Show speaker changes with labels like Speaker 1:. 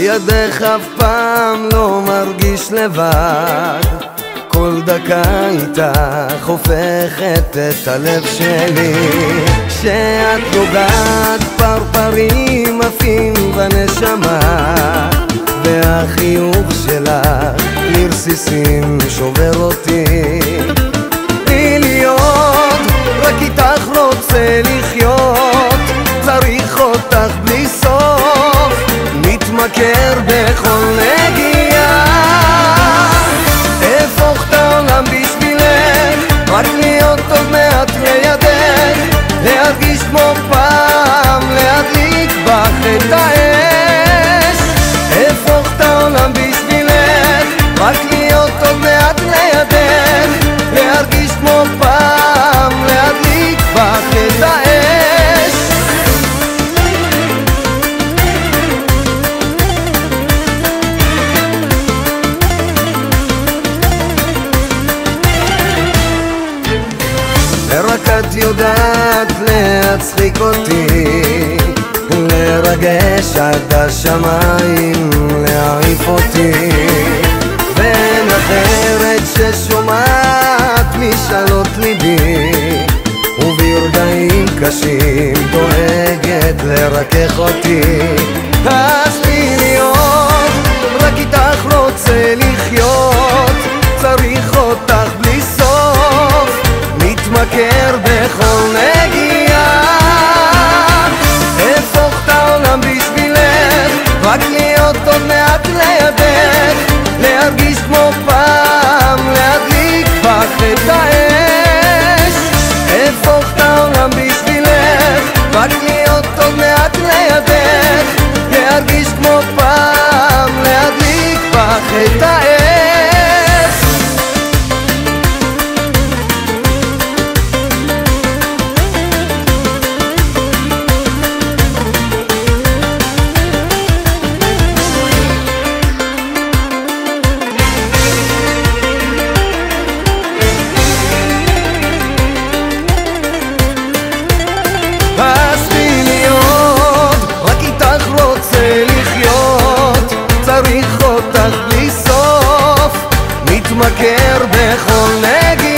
Speaker 1: לידך אף פעם לא מרגיש לבד. כל דקה איתך הופכת את הלב שלי. כשאת נוגעת פרפרים עפים בנשמה והחיוך שלך לרסיסים שובר אותי את יודעת להצחיק אותי לרגש עד השמיים, להעיף אותי. ואין אחרת ששומעת משאלות ליבי וברגעים קשים דואגת לרכך אותי. אז תני מתמכר בכל נגיעה. אהפוך את העולם בשבילך רק להיות עוד מעט לידך. להרגיש כמו פעם להדליק בך את האש. אהפוך את העולם בשבילך רק להיות עוד מעט לידך. להרגיש כמו פעם להדליק בך את האש מכר בכל נגיד